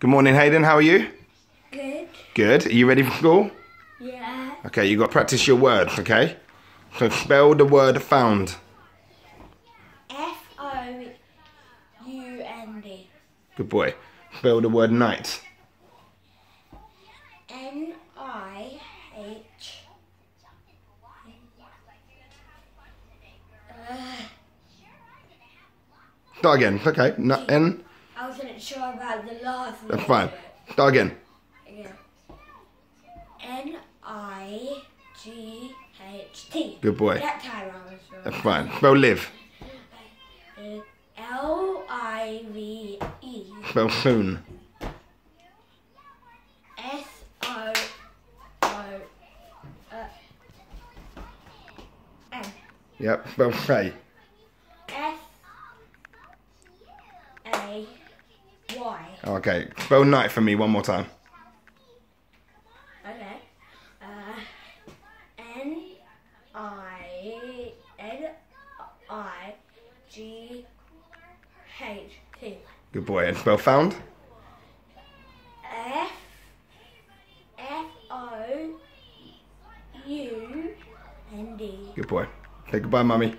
Good morning, Hayden. How are you? Good. Good. Are you ready for school? Yeah. Okay, you got to practice your words, okay? So spell the word found. F O U N D. Good boy. Spell the word night. N I H. Uh, Start again. Okay. N. N. I wasn't sure about the last one. That's fine. Start again. N I G H T. Good boy. That time I was sure. That's fine. Spell live. L I V E Spell soon. S O O uh, Yep. Spell say. S A Y. Okay. Spell night for me one more time. Okay. Uh, N I N I G H T. Good boy. And spell found. F F O U N D. Good boy. Say goodbye, mummy.